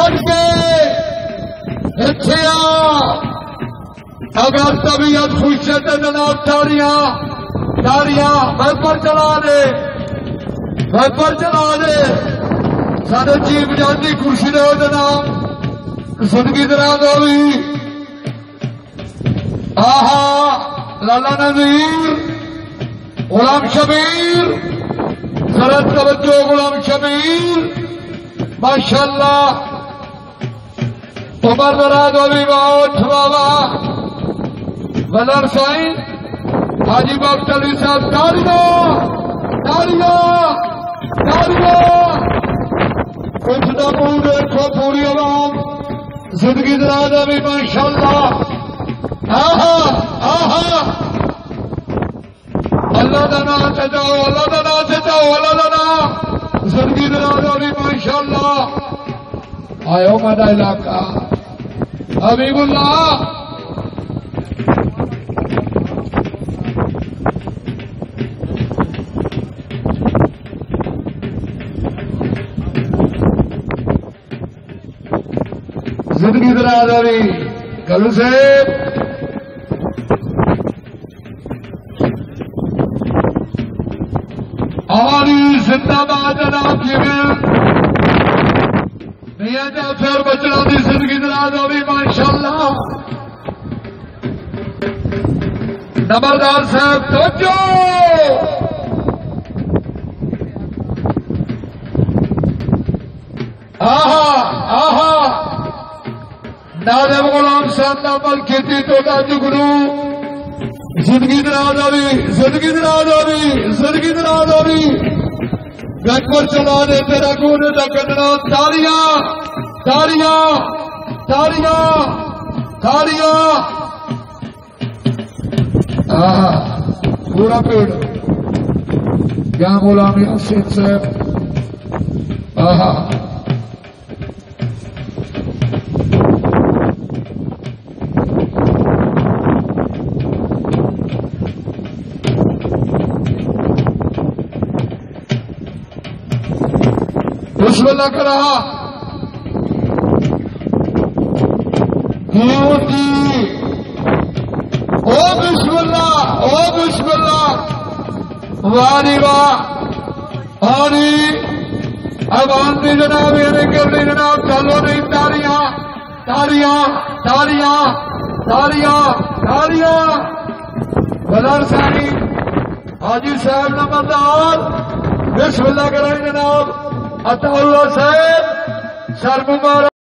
ਕਰਕੇ ਇੱਥੇ ਆ ਅਗਰ ਤਬੀਅਤ ਖੁਸ਼ ਹੈ ਤੇ ਜਨਾਬ ਤਾੜੀਆਂ ਤਾੜੀਆਂ ਵੈਪਰ ਚਲਾ ਦੇ ਵੈਪਰ ਚਲਾ ਦੇ ਸਾਡੇ ਚੀਫ ਜੱਜ ਦੀ ਕੁਰਸੀ ਦੇ ਉਹਦੇ ਨਾਮ ਸੁਣਗੀ ਤਰ੍ਹਾਂ ਦਾ ਵੀ ਆਹਾ ਲਾਲਾ ਨਜ਼ੀਰ ਗੁਲਾਮ ਸ਼ਬੀਰ ਜ਼ਰਾ ਤਵੱਜੋ ਗੁਲਾਮ ਸ਼ਬੀਰ ਮਾਸ਼ਾਅੱਲਾ عمر دراد علی باؤ بابا۔ بدر سائن حاجی بخت علی صاحب تاریاں تاریاں تاریاں کچھ نہ منہ دیکھو پوری عوام زندگی دراد علی ماشاء اللہ آہا آہا۔ اللہ کا نام سے جاؤ، اللہ کا نام سے جاؤ، اللہ کا نام۔ زندگی دراد علی ماشاء اللہ آئے میرا علاقہ۔ حبیب اللہ زندگی دراز علی گلو سے ہماری زندہ باد جناب کی میاں جا پھر بچوں کی زندگی دراز ہوگی ماشاء اللہ نمبردار صاحب، توجہ! آہا آہا۔ نادم غلام صاحب عمل کھیتی تو جگرو۔ زندگی دراز ہوگی زندگی دراز ہوگی زندگی دراز ہوگی ویکو چلا دے تیرا گونے کا کٹنا تاریاں تاریاں تاریاں تاریاں پورا پیڑ۔ کیا بولا میرا سیٹ صاحب۔ آہا۔ بسم اللہ کر رہا۔ کی او بسم اللہ، او بسم اللہ۔ واری واہ ہاں آری جی۔ اب آنتی جناب، یہ کرنی جناب، چلو نہیں، تاریاں تاریاں تاریاں تاریاں تاریاں۔ بدر سانی حاجی صاحب نمبردار۔ بسم اللہ کریں جناب۔ عطا اللہ صاحب سر مبارک